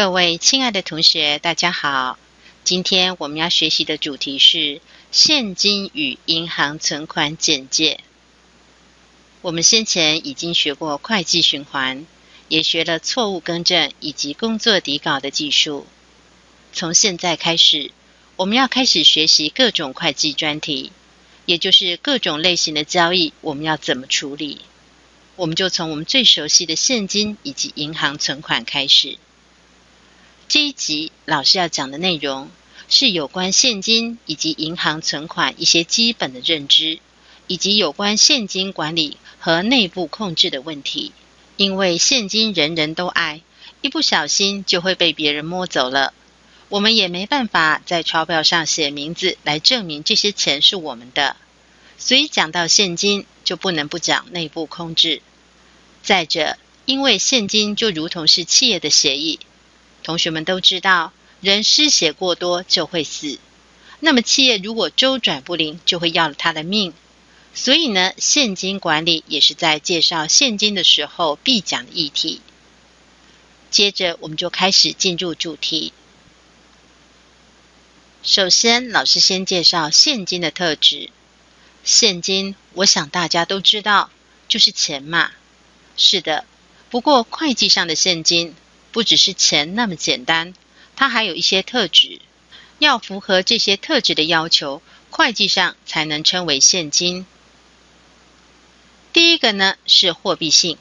各位亲爱的同学，大家好。今天我们要学习的主题是现金与银行存款简介。我们先前已经学过会计循环，也学了错误更正以及工作底稿的技术。从现在开始，我们要开始学习各种会计专题，也就是各种类型的交易，我们要怎么处理。我们就从我们最熟悉的现金以及银行存款开始。这一集老师要讲的内容是有关现金以及银行存款一些基本的认知，以及有关现金管理和内部控制的问题。因为现金人人都爱，一不小心就会被别人摸走了，我们也没办法在钞票上写名字来证明这些钱是我们的。所以讲到现金，就不能不讲内部控制。再者，因为现金就如同是企业的协议，同学们都知道，人失血过多就会死。那么企业如果周转不灵，就会要了他的命。所以呢，现金管理也是在介绍现金的时候必讲的议题。接着，我们就开始进入主题。首先，老师先介绍现金的特质。现金，我想大家都知道，就是钱嘛。是的，不过会计上的现金不只是钱那么简单，它还有一些特质，要符合这些特质的要求，会计上才能称为现金。第一个呢是货币性，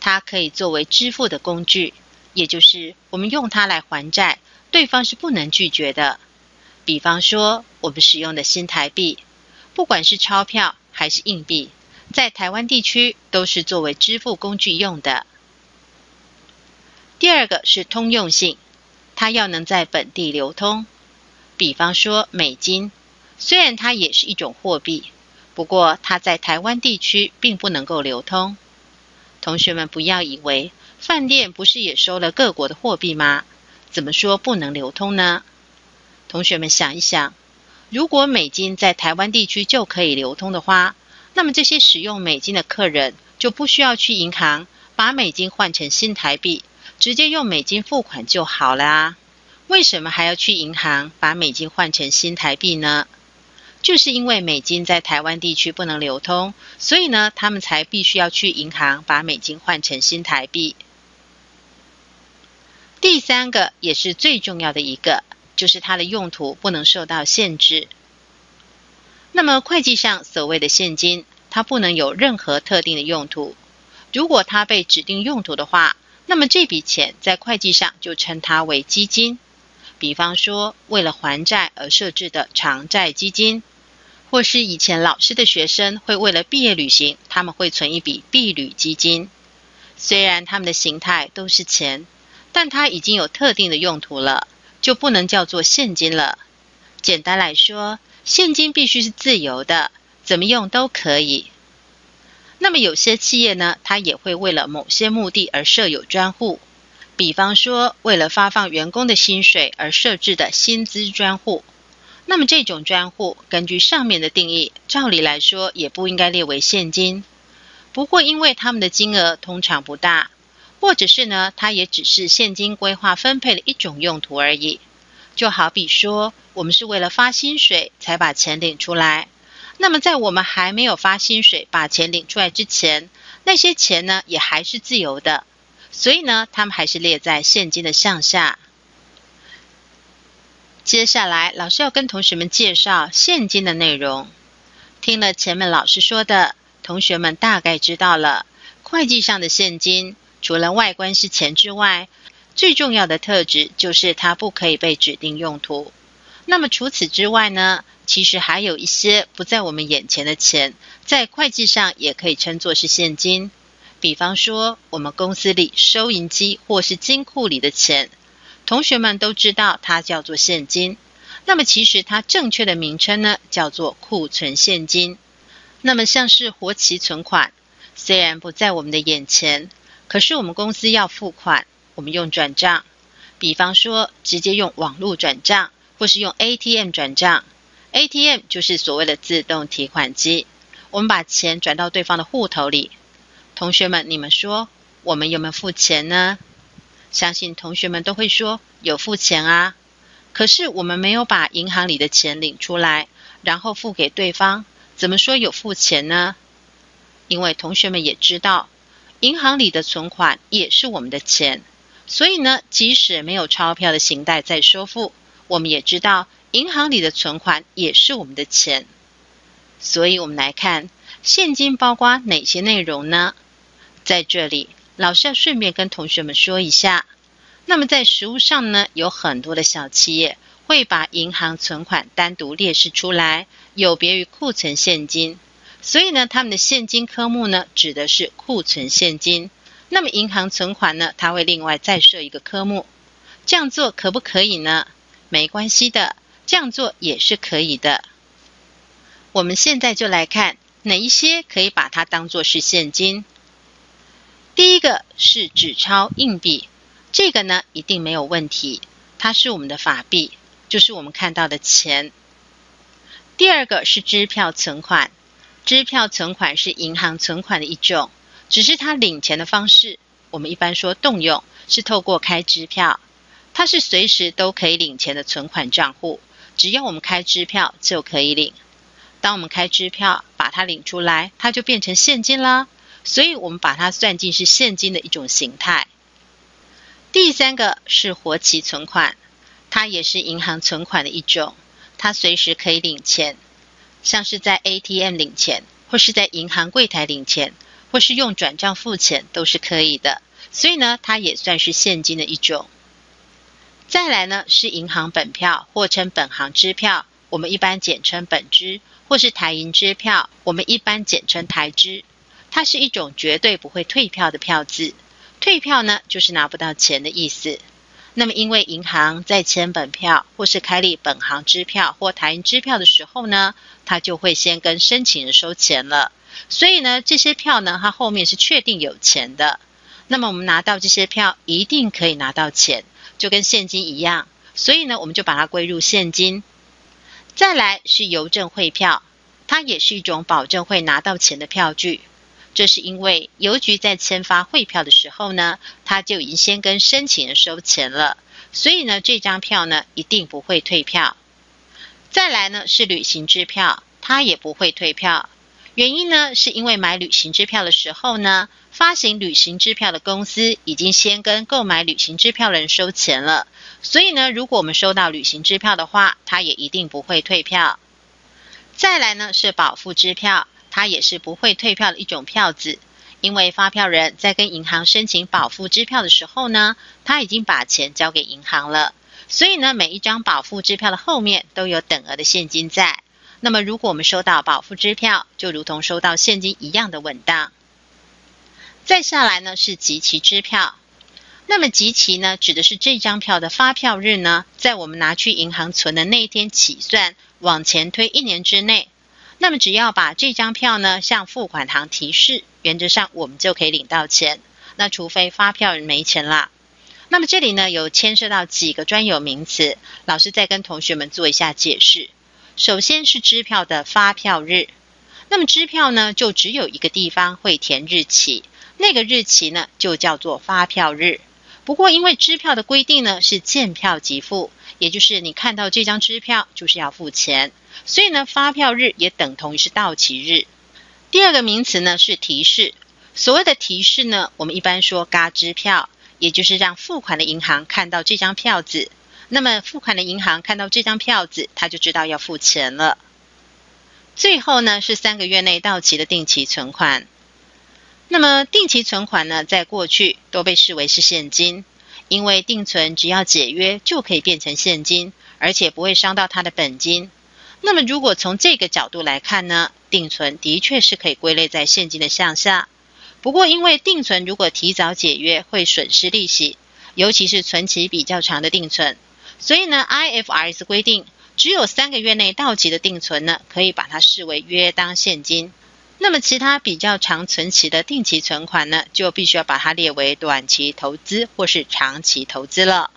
它可以作为支付的工具，也就是我们用它来还债，对方是不能拒绝的。比方说我们使用的新台币，不管是钞票还是硬币。在台湾地区都是作为支付工具用的。第二个是通用性，它要能在本地流通。比方说美金，虽然它也是一种货币，不过它在台湾地区并不能够流通。同学们不要以为饭店不是也收了各国的货币吗？怎么说不能流通呢？同学们想一想，如果美金在台湾地区就可以流通的话，那么这些使用美金的客人就不需要去银行把美金换成新台币，直接用美金付款就好了啊？为什么还要去银行把美金换成新台币呢？就是因为美金在台湾地区不能流通，所以呢，他们才必须要去银行把美金换成新台币。第三个也是最重要的一个，就是它的用途不能受到限制。那么会计上所谓的现金，它不能有任何特定的用途。如果它被指定用途的话，那么这笔钱在会计上就称它为基金。比方说，为了还债而设置的偿债基金，或是以前老师的学生会为了毕业旅行，他们会存一笔毕旅基金。虽然他们的形态都是钱，但它已经有特定的用途了，就不能叫做现金了。简单来说。现金必须是自由的，怎么用都可以。那么有些企业呢，它也会为了某些目的而设有专户，比方说为了发放员工的薪水而设置的薪资专户。那么这种专户，根据上面的定义，照理来说也不应该列为现金。不过因为他们的金额通常不大，或者是呢，它也只是现金规划分配的一种用途而已。就好比说。我们是为了发薪水才把钱领出来，那么在我们还没有发薪水把钱领出来之前，那些钱呢也还是自由的，所以呢，他们还是列在现金的项下。接下来，老师要跟同学们介绍现金的内容。听了前面老师说的，同学们大概知道了，会计上的现金除了外观是钱之外，最重要的特质就是它不可以被指定用途。那么除此之外呢，其实还有一些不在我们眼前的钱，在会计上也可以称作是现金。比方说，我们公司里收银机或是金库里的钱，同学们都知道它叫做现金。那么其实它正确的名称呢，叫做库存现金。那么像是活期存款，虽然不在我们的眼前，可是我们公司要付款，我们用转账，比方说直接用网络转账。或是用 ATM 转账，ATM 就是所谓的自动提款机。我们把钱转到对方的户头里。同学们，你们说我们有没有付钱呢？相信同学们都会说有付钱啊。可是我们没有把银行里的钱领出来，然后付给对方，怎么说有付钱呢？因为同学们也知道，银行里的存款也是我们的钱，所以呢，即使没有钞票的形态在收付，我们也知道银行里的存款也是我们的钱。所以，我们来看现金包括哪些内容呢？在这里。老师要顺便跟同学们说一下，那么在实物上呢，有很多的小企业会把银行存款单独列示出来，有别于库存现金。所以呢，他们的现金科目呢，指的是库存现金。那么银行存款呢，它会另外再设一个科目。这样做可不可以呢？没关系的，这样做也是可以的。我们现在就来看哪一些可以把它当做是现金。第一个是纸钞硬币，这个呢一定没有问题，它是我们的法币，就是我们看到的钱。第二个是支票存款，支票存款是银行存款的一种，只是它领钱的方式，我们一般说动用是透过开支票，它是随时都可以领钱的存款账户，只要我们开支票就可以领。当我们开支票把它领出来，它就变成现金啦。所以我们把它算进是现金的一种形态。第三个是活期存款，它也是银行存款的一种，它随时可以领钱，像是在 ATM 领钱，或是在银行柜台领钱，或是用转账付钱都是可以的。所以呢，它也算是现金的一种。再来呢是银行本票，或称本行支票，我们一般简称本支，或是台银支票，我们一般简称台支。它是一种绝对不会退票的票子，退票呢就是拿不到钱的意思。那么因为银行在签本票或是开立本行支票或台银支票的时候呢，它就会先跟申请人收钱了。所以呢，这些票呢，它后面是确定有钱的。那么我们拿到这些票，一定可以拿到钱，就跟现金一样。所以呢，我们就把它归入现金。再来是邮政汇票，它也是一种保证会拿到钱的票据。这是因为邮局在签发汇票的时候呢，他就已经先跟申请人收钱了，所以呢，这张票呢一定不会退票。再来呢是旅行支票，它也不会退票。原因呢是因为买旅行支票的时候呢，发行旅行支票的公司已经先跟购买旅行支票的人收钱了，所以呢，如果我们收到旅行支票的话，它也一定不会退票。再来呢是保付支票。它也是不会退票的一种票子，因为发票人在跟银行申请保付支票的时候呢，他已经把钱交给银行了，所以呢，每一张保付支票的后面都有等额的现金在。那么，如果我们收到保付支票，就如同收到现金一样的稳当。再下来呢是集齐支票，那么集齐呢指的是这张票的发票日呢，在我们拿去银行存的那一天起算，往前推一年之内。那么只要把这张票呢向付款行提示，原则上我们就可以领到钱。那除非发票人没钱啦。那么这里呢有牵涉到几个专有名词，老师再跟同学们做一下解释。首先是支票的发票日，那么支票呢就只有一个地方会填日期，那个日期呢就叫做发票日。不过因为支票的规定呢是见票即付，也就是你看到这张支票就是要付钱。所以呢，发票日也等同于是到期日。第二个名词呢是提示。所谓的提示呢，我们一般说嘎支票，也就是让付款的银行看到这张票子。那么付款的银行看到这张票子，他就知道要付钱了。最后呢是三个月内到期的定期存款。那么定期存款呢，在过去都被视为是现金，因为定存只要解约就可以变成现金，而且不会伤到它的本金。那么，如果从这个角度来看呢，定存的确是可以归类在现金的项下。不过，因为定存如果提早解约会损失利息，尤其是存期比较长的定存，所以呢，IFRS 规定只有三个月内到期的定存呢，可以把它视为约当现金。那么，其他比较长存期的定期存款呢，就必须要把它列为短期投资或是长期投资了。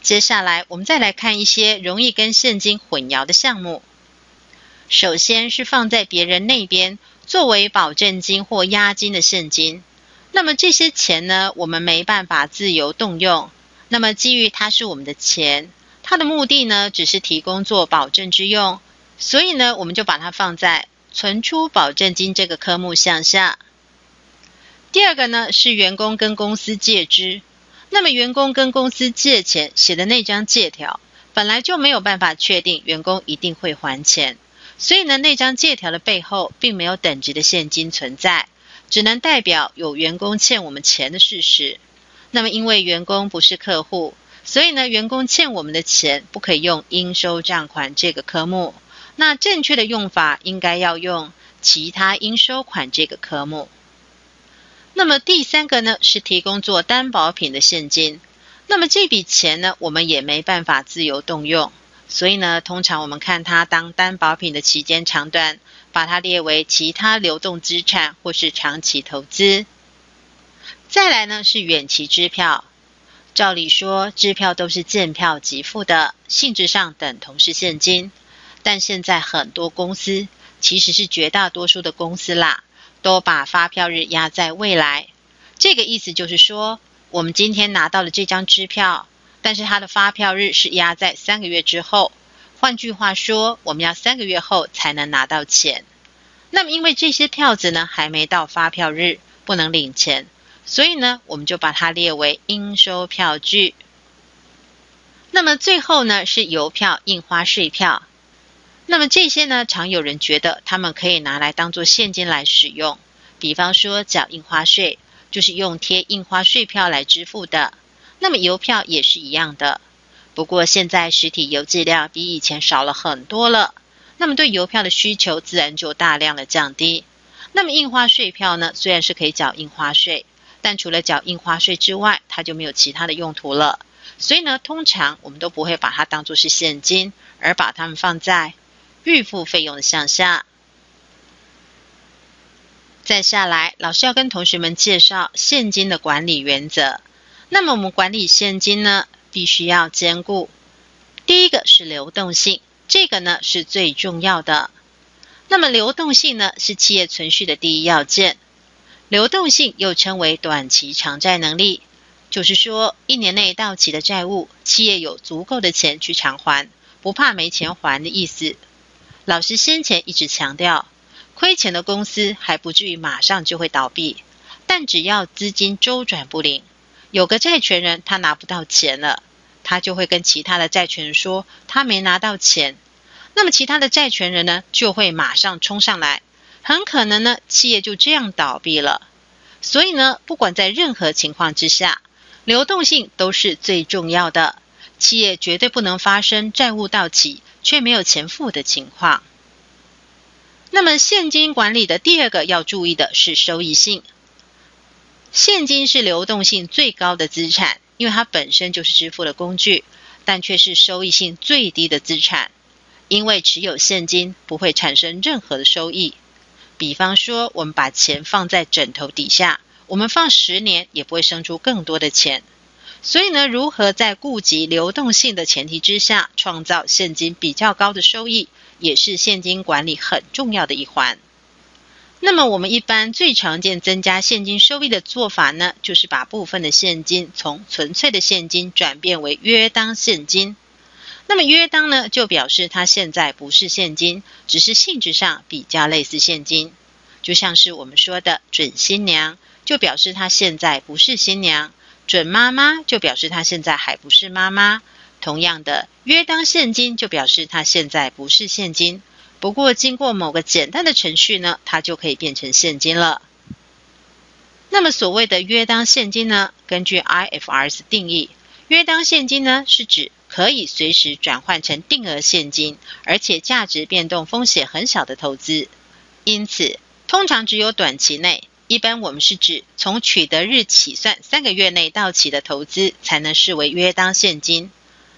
接下来，我们再来看一些容易跟现金混淆的项目。首先是放在别人那边作为保证金或押金的现金，那么这些钱呢，我们没办法自由动用。那么基于它是我们的钱，它的目的呢，只是提供做保证之用，所以呢，我们就把它放在存出保证金这个科目项下。第二个呢，是员工跟公司借支。那么员工跟公司借钱写的那张借条，本来就没有办法确定员工一定会还钱，所以呢，那张借条的背后并没有等值的现金存在，只能代表有员工欠我们钱的事实。那么因为员工不是客户，所以呢，员工欠我们的钱不可以用应收账款这个科目，那正确的用法应该要用其他应收款这个科目。那么第三个呢，是提供做担保品的现金。那么这笔钱呢，我们也没办法自由动用，所以呢，通常我们看它当担保品的期间长短，把它列为其他流动资产或是长期投资。再来呢，是远期支票。照理说，支票都是见票即付的，性质上等同是现金。但现在很多公司，其实是绝大多数的公司啦。都把发票日压在未来，这个意思就是说，我们今天拿到了这张支票，但是它的发票日是压在三个月之后。换句话说，我们要三个月后才能拿到钱。那么，因为这些票子呢还没到发票日，不能领钱，所以呢，我们就把它列为应收票据。那么最后呢，是邮票、印花税票。那么这些呢，常有人觉得他们可以拿来当做现金来使用，比方说缴印花税，就是用贴印花税票来支付的。那么邮票也是一样的，不过现在实体邮寄量比以前少了很多了，那么对邮票的需求自然就大量的降低。那么印花税票呢，虽然是可以缴印花税，但除了缴印花税之外，它就没有其他的用途了。所以呢，通常我们都不会把它当做是现金，而把它们放在。预付费用的项下，再下来，老师要跟同学们介绍现金的管理原则。那么，我们管理现金呢，必须要兼顾第一个是流动性，这个呢是最重要的。那么，流动性呢是企业存续的第一要件。流动性又称为短期偿债能力，就是说，一年内到期的债务，企业有足够的钱去偿还，不怕没钱还的意思。老师先前一直强调，亏钱的公司还不至于马上就会倒闭，但只要资金周转不灵，有个债权人他拿不到钱了，他就会跟其他的债权人说他没拿到钱，那么其他的债权人呢就会马上冲上来，很可能呢企业就这样倒闭了。所以呢，不管在任何情况之下，流动性都是最重要的，企业绝对不能发生债务到期。却没有钱付的情况。那么，现金管理的第二个要注意的是收益性。现金是流动性最高的资产，因为它本身就是支付的工具，但却是收益性最低的资产，因为持有现金不会产生任何的收益。比方说，我们把钱放在枕头底下，我们放十年也不会生出更多的钱。所以呢，如何在顾及流动性的前提之下，创造现金比较高的收益，也是现金管理很重要的一环。那么，我们一般最常见增加现金收益的做法呢，就是把部分的现金从纯粹的现金转变为约当现金。那么，约当呢，就表示它现在不是现金，只是性质上比较类似现金。就像是我们说的准新娘，就表示她现在不是新娘。准妈妈就表示她现在还不是妈妈，同样的约当现金就表示她现在不是现金，不过经过某个简单的程序呢，它就可以变成现金了。那么所谓的约当现金呢，根据 IFRS 定义，约当现金呢是指可以随时转换成定额现金，而且价值变动风险很小的投资，因此通常只有短期内。一般我们是指从取得日起算三个月内到期的投资才能视为约当现金。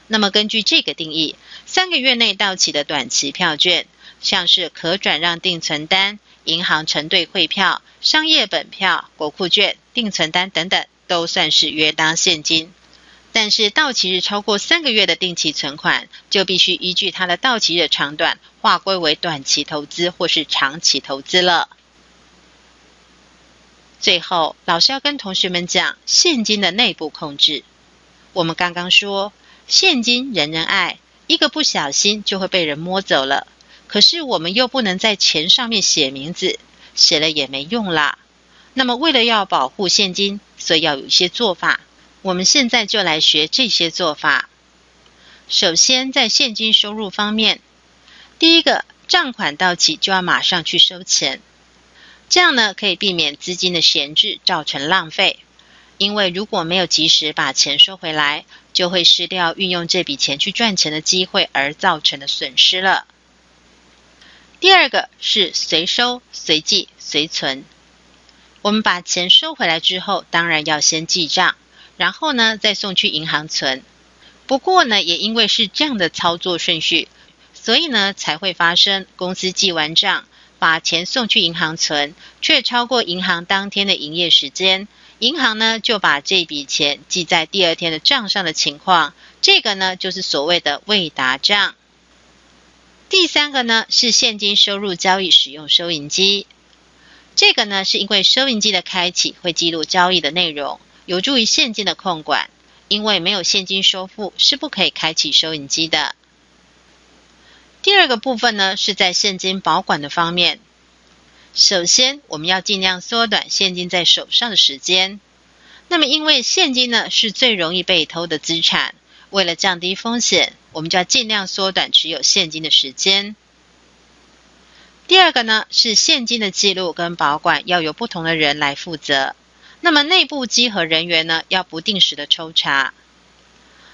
那么根据这个定义，三个月内到期的短期票券，像是可转让定存单、银行承兑汇票、商业本票、国库券、定存单等等，都算是约当现金。但是到期日超过三个月的定期存款，就必须依据它的到期日长短，划归为短期投资或是长期投资了。最后，老师要跟同学们讲现金的内部控制。我们刚刚说，现金人人爱，一个不小心就会被人摸走了。可是我们又不能在钱上面写名字，写了也没用啦。那么，为了要保护现金，所以要有一些做法。我们现在就来学这些做法。首先，在现金收入方面，第一个账款到期就要马上去收钱，这样呢可以避免资金的闲置造成浪费。因为如果没有及时把钱收回来，就会失掉运用这笔钱去赚钱的机会而造成的损失了。第二个是随收随记随存，我们把钱收回来之后，当然要先记账，然后呢再送去银行存。不过呢，也因为是这样的操作顺序，所以呢才会发生公司记完账，把钱送去银行存，却超过银行当天的营业时间，银行呢就把这笔钱记在第二天的账上的情况，这个呢就是所谓的未达账。第三个呢是现金收入交易使用收银机，这个呢是因为收银机的开启会记录交易的内容，有助于现金的控管。因为没有现金收付，是不可以开启收银机的。第二个部分呢，是在现金保管的方面。首先，我们要尽量缩短现金在手上的时间。那么，因为现金呢是最容易被偷的资产，为了降低风险，我们就要尽量缩短持有现金的时间。第二个呢，是现金的记录跟保管要由不同的人来负责。那么内部稽核人员呢，要不定时的抽查。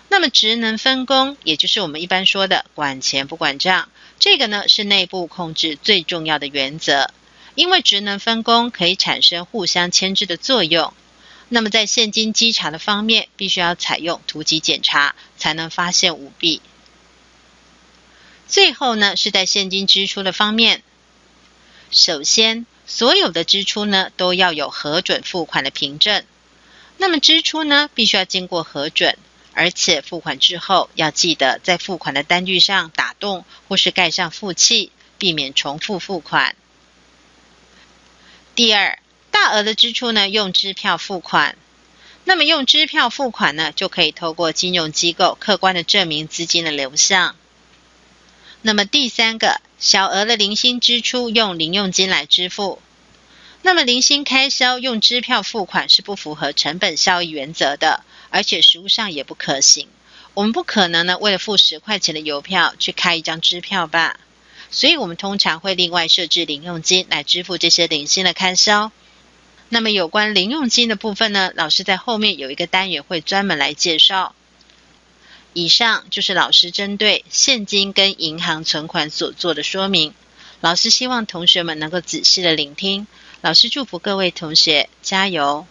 那么职能分工，也就是我们一般说的管钱不管账，这个呢是内部控制最重要的原则。因为职能分工可以产生互相牵制的作用。那么在现金稽查的方面，必须要采用突击检查，才能发现舞弊。最后呢，是在现金支出的方面，首先。所有的支出呢，都要有核准付款的凭证。那么支出呢，必须要经过核准，而且付款之后要记得在付款的单据上打洞或是盖上附契，避免重复付款。第二，大额的支出呢，用支票付款。那么用支票付款呢，就可以透过金融机构客观的证明资金的流向。那么第三个。小额的零星支出用零用金来支付，那么零星开销用支票付款是不符合成本效益原则的，而且实物上也不可行。我们不可能呢为了付十块钱的邮票去开一张支票吧？所以我们通常会另外设置零用金来支付这些零星的开销。那么有关零用金的部分呢，老师在后面有一个单元会专门来介绍。以上就是老师针对现金跟银行存款所做的说明。老师希望同学们能够仔细的聆听。老师祝福各位同学加油。